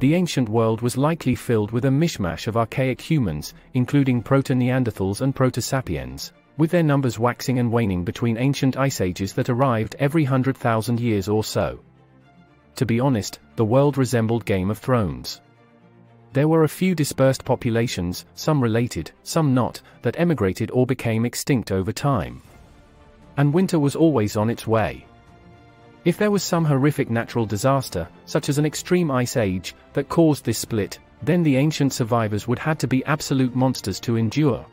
the ancient world was likely filled with a mishmash of archaic humans, including Proto-Neanderthals and Proto-Sapiens, with their numbers waxing and waning between ancient ice ages that arrived every hundred thousand years or so. To be honest, the world resembled Game of Thrones. There were a few dispersed populations, some related, some not, that emigrated or became extinct over time. And winter was always on its way. If there was some horrific natural disaster, such as an extreme ice age, that caused this split, then the ancient survivors would have to be absolute monsters to endure.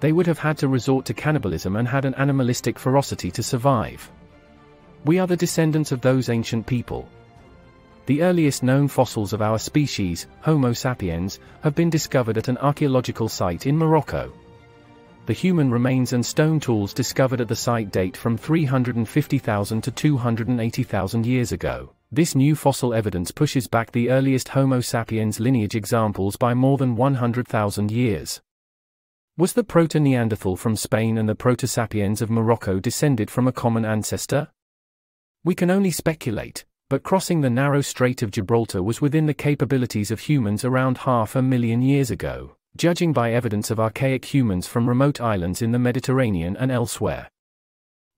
They would have had to resort to cannibalism and had an animalistic ferocity to survive. We are the descendants of those ancient people. The earliest known fossils of our species, Homo sapiens, have been discovered at an archaeological site in Morocco the human remains and stone tools discovered at the site date from 350,000 to 280,000 years ago. This new fossil evidence pushes back the earliest Homo sapiens lineage examples by more than 100,000 years. Was the Proto-Neanderthal from Spain and the Proto-Sapiens of Morocco descended from a common ancestor? We can only speculate, but crossing the narrow Strait of Gibraltar was within the capabilities of humans around half a million years ago judging by evidence of archaic humans from remote islands in the Mediterranean and elsewhere.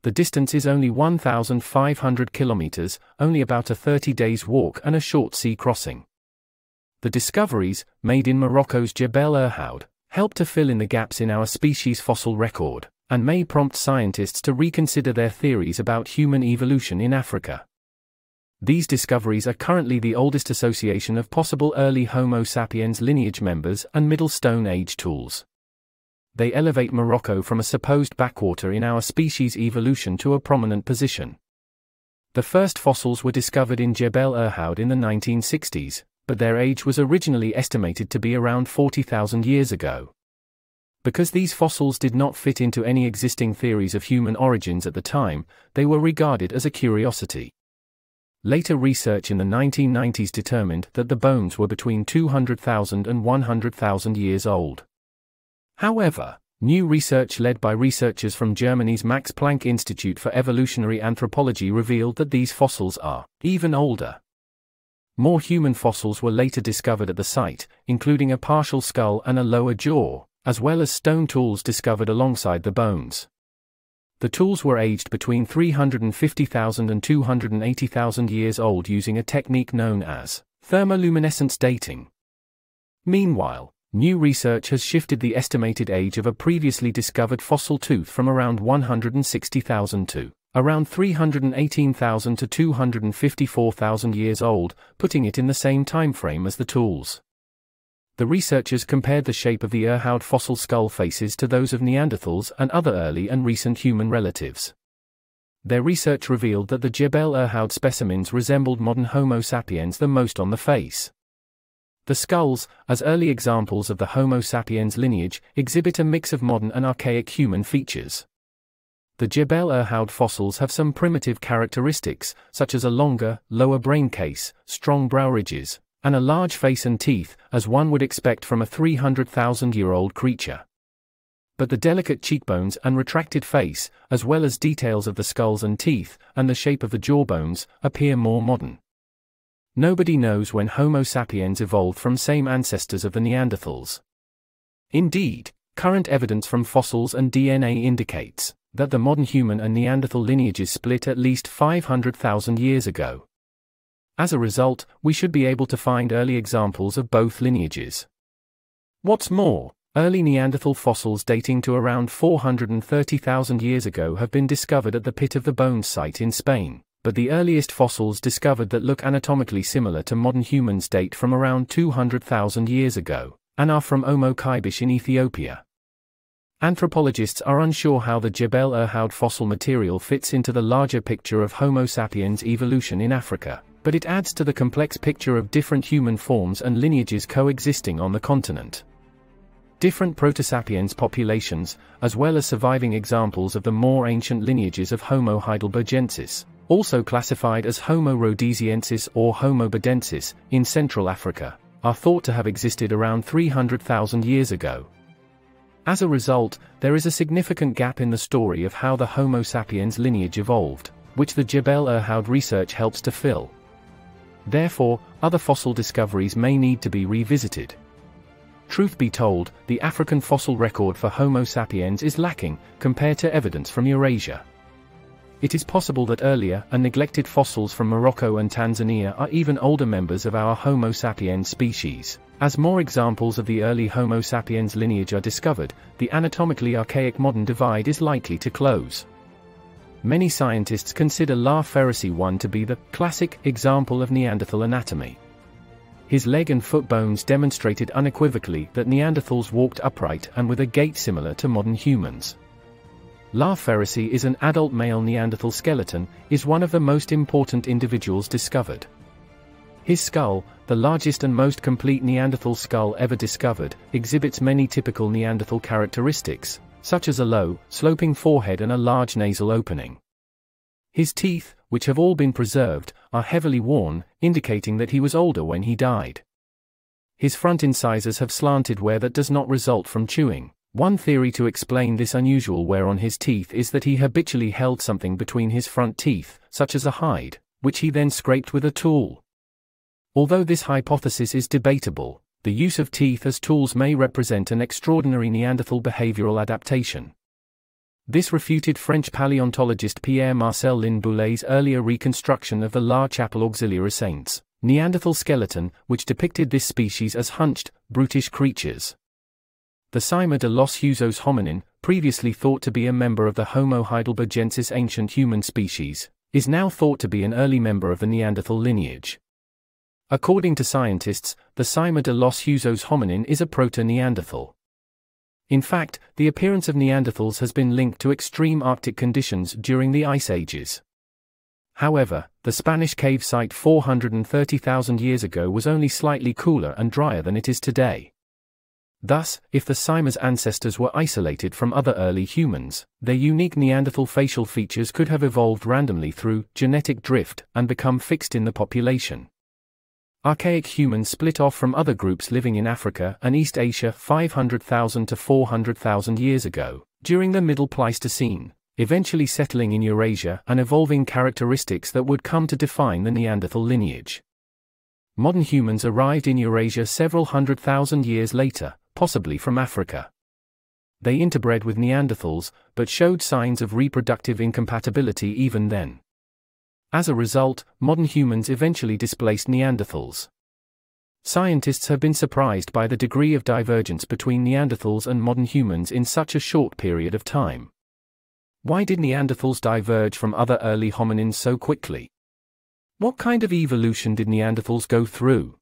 The distance is only 1,500 kilometers, only about a 30 days walk and a short sea crossing. The discoveries, made in Morocco's Jebel Irhoud, help to fill in the gaps in our species fossil record, and may prompt scientists to reconsider their theories about human evolution in Africa. These discoveries are currently the oldest association of possible early Homo sapiens lineage members and Middle Stone Age tools. They elevate Morocco from a supposed backwater in our species' evolution to a prominent position. The first fossils were discovered in Jebel Irhoud in the 1960s, but their age was originally estimated to be around 40,000 years ago. Because these fossils did not fit into any existing theories of human origins at the time, they were regarded as a curiosity. Later research in the 1990s determined that the bones were between 200,000 and 100,000 years old. However, new research led by researchers from Germany's Max Planck Institute for Evolutionary Anthropology revealed that these fossils are even older. More human fossils were later discovered at the site, including a partial skull and a lower jaw, as well as stone tools discovered alongside the bones. The tools were aged between 350,000 and 280,000 years old using a technique known as thermoluminescence dating. Meanwhile, new research has shifted the estimated age of a previously discovered fossil tooth from around 160,000 to around 318,000 to 254,000 years old, putting it in the same time frame as the tools the researchers compared the shape of the Irhoud fossil skull faces to those of Neanderthals and other early and recent human relatives. Their research revealed that the Jebel Irhoud specimens resembled modern Homo sapiens the most on the face. The skulls, as early examples of the Homo sapiens lineage, exhibit a mix of modern and archaic human features. The Jebel Irhoud fossils have some primitive characteristics, such as a longer, lower brain case, strong brow ridges, and a large face and teeth, as one would expect from a 300,000 year old creature. But the delicate cheekbones and retracted face, as well as details of the skulls and teeth, and the shape of the jawbones, appear more modern. Nobody knows when Homo sapiens evolved from same ancestors of the Neanderthals. Indeed, current evidence from fossils and DNA indicates that the modern human and Neanderthal lineages split at least 500,000 years ago. As a result, we should be able to find early examples of both lineages. What's more, early Neanderthal fossils dating to around 430,000 years ago have been discovered at the Pit of the Bones site in Spain, but the earliest fossils discovered that look anatomically similar to modern humans date from around 200,000 years ago, and are from Omo Kibish in Ethiopia. Anthropologists are unsure how the Jebel Irhoud fossil material fits into the larger picture of Homo sapiens evolution in Africa but it adds to the complex picture of different human forms and lineages coexisting on the continent. Different Proto-sapiens populations, as well as surviving examples of the more ancient lineages of Homo heidelbergensis, also classified as Homo rhodesiensis or Homo bodoensis, in Central Africa, are thought to have existed around 300,000 years ago. As a result, there is a significant gap in the story of how the Homo sapiens lineage evolved, which the Jebel Irhoud research helps to fill. Therefore, other fossil discoveries may need to be revisited. Truth be told, the African fossil record for Homo sapiens is lacking, compared to evidence from Eurasia. It is possible that earlier and neglected fossils from Morocco and Tanzania are even older members of our Homo sapiens species. As more examples of the early Homo sapiens lineage are discovered, the anatomically archaic modern divide is likely to close. Many scientists consider La Ferrassie 1 to be the classic example of Neanderthal anatomy. His leg and foot bones demonstrated unequivocally that Neanderthals walked upright and with a gait similar to modern humans. La Ferrassie is an adult male Neanderthal skeleton, is one of the most important individuals discovered. His skull, the largest and most complete Neanderthal skull ever discovered, exhibits many typical Neanderthal characteristics, such as a low, sloping forehead and a large nasal opening. His teeth, which have all been preserved, are heavily worn, indicating that he was older when he died. His front incisors have slanted wear that does not result from chewing. One theory to explain this unusual wear on his teeth is that he habitually held something between his front teeth, such as a hide, which he then scraped with a tool. Although this hypothesis is debatable, the use of teeth as tools may represent an extraordinary Neanderthal behavioral adaptation. This refuted French paleontologist Pierre-Marcellin Boule's earlier reconstruction of the La Chapelle-aux-Saints, Neanderthal skeleton, which depicted this species as hunched, brutish creatures. The Sima de los Huesos hominin, previously thought to be a member of the Homo heidelbergensis ancient human species, is now thought to be an early member of the Neanderthal lineage. According to scientists, the Sima de los Huesos hominin is a proto-Neanderthal. In fact, the appearance of Neanderthals has been linked to extreme Arctic conditions during the Ice Ages. However, the Spanish cave site 430,000 years ago was only slightly cooler and drier than it is today. Thus, if the Sima's ancestors were isolated from other early humans, their unique Neanderthal facial features could have evolved randomly through genetic drift and become fixed in the population. Archaic humans split off from other groups living in Africa and East Asia 500,000 to 400,000 years ago, during the Middle Pleistocene, eventually settling in Eurasia and evolving characteristics that would come to define the Neanderthal lineage. Modern humans arrived in Eurasia several hundred thousand years later, possibly from Africa. They interbred with Neanderthals, but showed signs of reproductive incompatibility even then. As a result, modern humans eventually displaced Neanderthals. Scientists have been surprised by the degree of divergence between Neanderthals and modern humans in such a short period of time. Why did Neanderthals diverge from other early hominins so quickly? What kind of evolution did Neanderthals go through?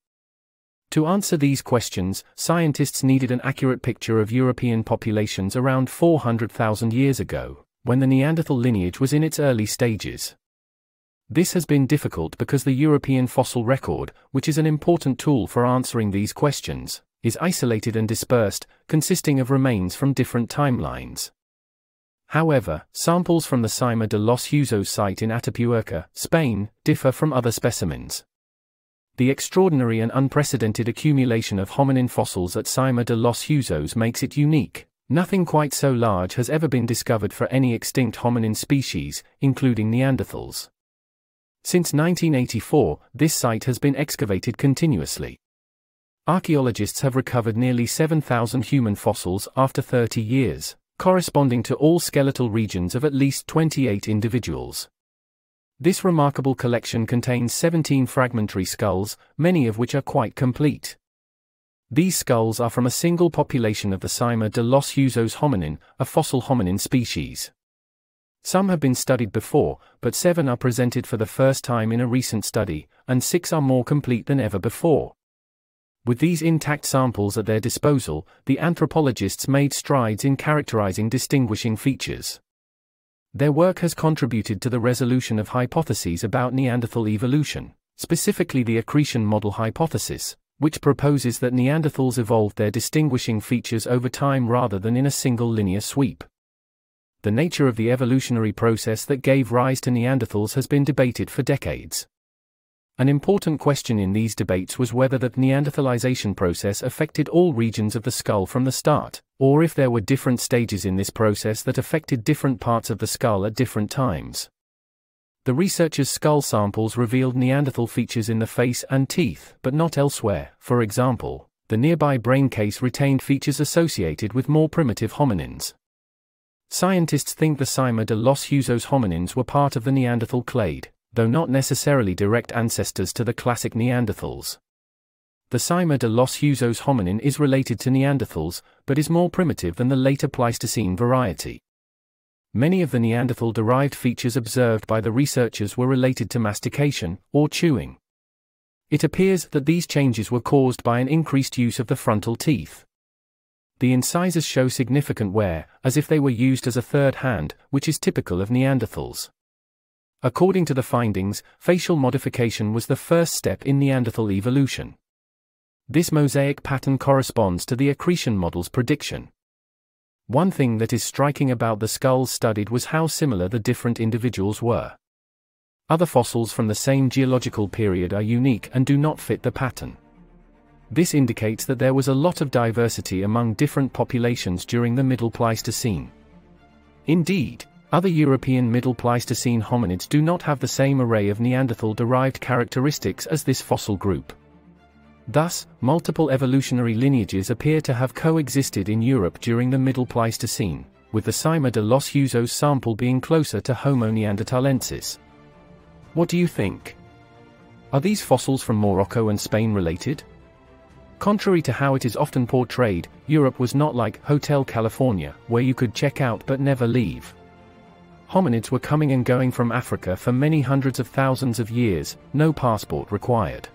To answer these questions, scientists needed an accurate picture of European populations around 400,000 years ago, when the Neanderthal lineage was in its early stages. This has been difficult because the European fossil record, which is an important tool for answering these questions, is isolated and dispersed, consisting of remains from different timelines. However, samples from the Sima de los Huesos site in Atapuerca, Spain, differ from other specimens. The extraordinary and unprecedented accumulation of hominin fossils at Sima de los Huesos makes it unique. Nothing quite so large has ever been discovered for any extinct hominin species, including Neanderthals. Since 1984, this site has been excavated continuously. Archaeologists have recovered nearly 7,000 human fossils after 30 years, corresponding to all skeletal regions of at least 28 individuals. This remarkable collection contains 17 fragmentary skulls, many of which are quite complete. These skulls are from a single population of the Sima de los Huesos hominin, a fossil hominin species. Some have been studied before, but seven are presented for the first time in a recent study, and six are more complete than ever before. With these intact samples at their disposal, the anthropologists made strides in characterizing distinguishing features. Their work has contributed to the resolution of hypotheses about Neanderthal evolution, specifically the accretion model hypothesis, which proposes that Neanderthals evolved their distinguishing features over time rather than in a single linear sweep the nature of the evolutionary process that gave rise to Neanderthals has been debated for decades. An important question in these debates was whether the Neanderthalization process affected all regions of the skull from the start, or if there were different stages in this process that affected different parts of the skull at different times. The researchers' skull samples revealed Neanderthal features in the face and teeth, but not elsewhere. For example, the nearby brain case retained features associated with more primitive hominins. Scientists think the Sima de los Huesos hominins were part of the Neanderthal clade, though not necessarily direct ancestors to the classic Neanderthals. The Sima de los Huesos hominin is related to Neanderthals, but is more primitive than the later Pleistocene variety. Many of the Neanderthal-derived features observed by the researchers were related to mastication, or chewing. It appears that these changes were caused by an increased use of the frontal teeth. The incisors show significant wear, as if they were used as a third hand, which is typical of Neanderthals. According to the findings, facial modification was the first step in Neanderthal evolution. This mosaic pattern corresponds to the accretion model's prediction. One thing that is striking about the skulls studied was how similar the different individuals were. Other fossils from the same geological period are unique and do not fit the pattern. This indicates that there was a lot of diversity among different populations during the Middle Pleistocene. Indeed, other European Middle Pleistocene hominids do not have the same array of Neanderthal-derived characteristics as this fossil group. Thus, multiple evolutionary lineages appear to have coexisted in Europe during the Middle Pleistocene, with the Sima de los Huesos sample being closer to Homo neanderthalensis. What do you think? Are these fossils from Morocco and Spain related? Contrary to how it is often portrayed, Europe was not like Hotel California, where you could check out but never leave. Hominids were coming and going from Africa for many hundreds of thousands of years, no passport required.